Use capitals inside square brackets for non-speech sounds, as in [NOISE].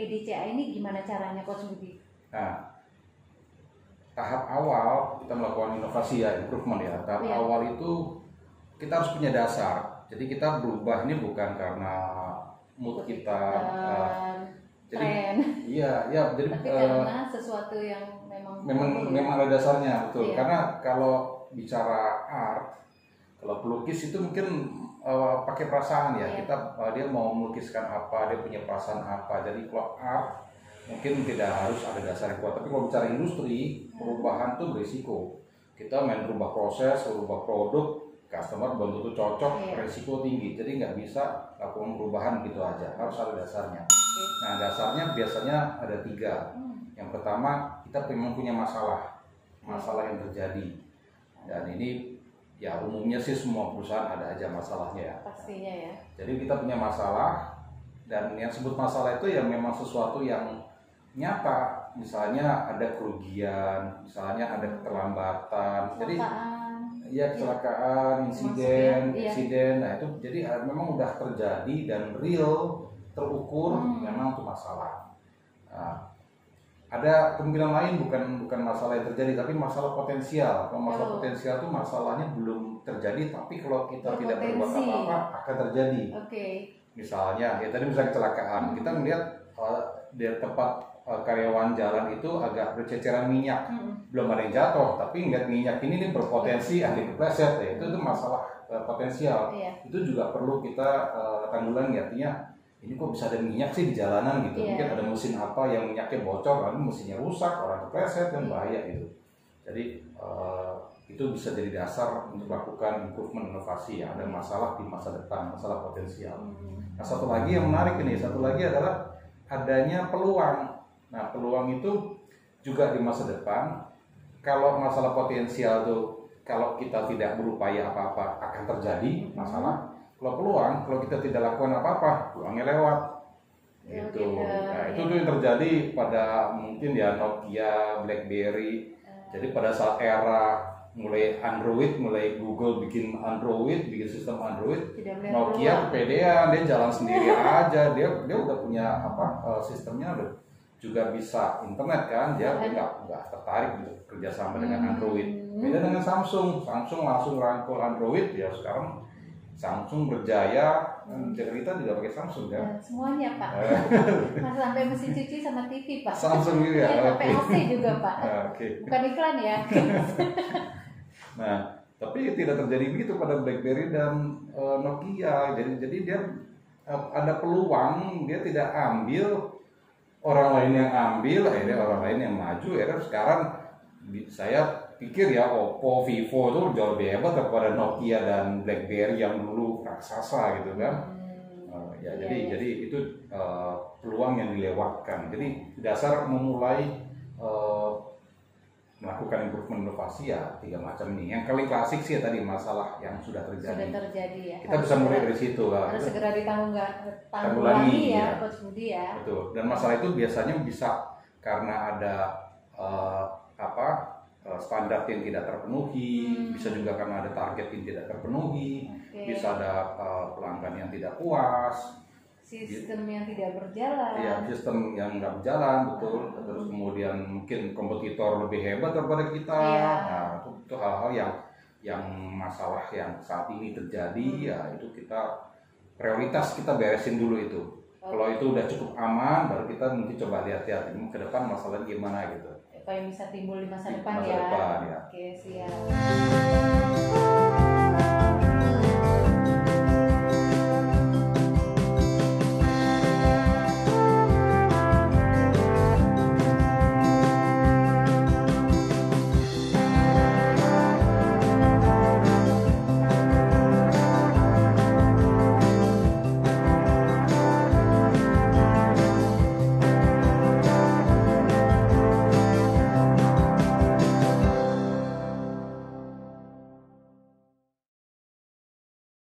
DCA ini gimana caranya Coach Budi? Nah, tahap awal kita melakukan inovasi ya, improvement ya. Tahap Iya. awal itu kita harus punya dasar. Jadi kita berubah ini bukan karena mood kita. Dan jadi tren, iya, iya. Jadi tapi karena sesuatu yang memang memang memang ada dasarnya betul. Iya. Karena kalau bicara art, kalau pelukis itu mungkin eh, pakai perasaan ya. Iya. Kita eh, dia mau melukiskan apa, dia punya perasaan apa. Jadi kalau art mungkin tidak harus ada dasar yang kuat. Tapi kalau bicara industri, perubahan tuh berisiko. Kita main rubah proses, rubah produk, customer belum tentu cocok, Iya. risiko tinggi. Jadi nggak bisa lakukan perubahan gitu aja. Harus ada dasarnya. Oke. Nah dasarnya biasanya ada tiga. Hmm, Yang pertama kita memang punya masalah, masalah yang terjadi. Dan ini ya umumnya sih semua perusahaan ada aja masalahnya ya. pastinya ya. Jadi kita punya masalah dan yang sebut masalah itu ya memang sesuatu yang nyata. Misalnya ada kerugian, misalnya ada keterlambatan. Jadi Kecelakaan. ya kecelakaan, insiden, Maksudnya, iya. insiden. Nah itu jadi eh, memang udah terjadi dan real, terukur, Hmm. memang itu masalah. Nah, ada kemungkinan lain bukan bukan masalah yang terjadi tapi masalah potensial. Kalau masalah Oh. potensial itu masalahnya belum terjadi tapi kalau kita tidak berbuat apa-apa akan terjadi. Oke. Misalnya, ya tadi misalnya kecelakaan, Hmm. kita melihat uh, di tempat uh, karyawan jalan itu agak berceceran minyak Hmm. belum ada yang jatuh tapi ngeliat minyak ini nih berpotensi ada kepleset ya itu itu masalah uh, potensial Iya. itu juga perlu kita uh, tanggulangi artinya ini kok bisa ada minyak sih di jalanan gitu Iya. mungkin ada mesin apa yang minyaknya bocor lalu mesinnya rusak orang kepleset kan Iya. bahaya gitu jadi uh, itu bisa jadi dasar untuk melakukan improvement inovasi ya ada masalah di masa depan masalah potensial Hmm. Nah, satu lagi yang menarik ini, satu lagi adalah adanya peluang. Nah, peluang itu juga di masa depan. Kalau masalah potensial itu, kalau kita tidak berupaya apa-apa akan terjadi masalah. Kalau peluang, kalau kita tidak lakukan apa-apa, peluangnya lewat. Ya, gitu. Nah, itu Ya. tuh yang terjadi pada mungkin ya Nokia, BlackBerry. Jadi pada saat era mulai Android, mulai Google bikin Android, bikin sistem Android, Nokia kepedean dia jalan sendiri [LAUGHS] aja dia dia udah punya apa eh, sistemnya udah juga bisa internet kan dia Kan. nggak nggak tertarik untuk kerjasama dengan Hmm. Android beda dengan Samsung Samsung langsung rangkul Android ya sekarang Samsung berjaya Hmm. cerita juga pakai Samsung kan Dan semuanya Pak. [LAUGHS] Mas sampai mesin cuci sama TV Pak. Samsung juga Iya, sampai oke AC juga Pak. Nah, oke Bukan iklan ya. [LAUGHS] Nah, tapi tidak terjadi begitu pada BlackBerry dan eh, Nokia. Jadi jadi dia eh, ada peluang dia tidak ambil orang lain yang ambil, akhirnya orang lain yang maju. Akhirnya sekarang di- saya pikir ya Oppo, Vivo itu jauh lebih hebat daripada Nokia dan BlackBerry yang dulu raksasa gitu kan. Hmm, Eh, ya iya, jadi iya. jadi itu eh, peluang yang dilewatkan. Jadi dasar memulai eh, melakukan improvement inovasi ya tiga macam ini. Yang paling klasik sih ya tadi masalah yang sudah sudah terjadi. terjadi ya. Kita bisa mulai dari situ lah. harus segera ditanggung Tanggulangi, tanggulangi ya, ya. Coach Budi ya. Betul. Dan masalah itu biasanya bisa karena ada eh, apa standar yang tidak terpenuhi, Hmm. bisa juga karena ada target yang tidak terpenuhi, Oke. bisa ada eh, pelanggan yang tidak puas, Sistem yang tidak berjalan. Iya, sistem yang nggak berjalan betul. Terus kemudian mungkin kompetitor lebih hebat daripada kita. Iya. Nah, itu, itu hal-hal yang yang masalah yang saat ini terjadi Hmm. ya itu kita prioritas kita beresin dulu itu. Oke. Kalau itu udah cukup aman, baru kita mungkin coba lihat-lihat ini ke depan masalahnya gimana gitu. Yang bisa timbul di masa depan masa ya. depan, ya. Oke, siap.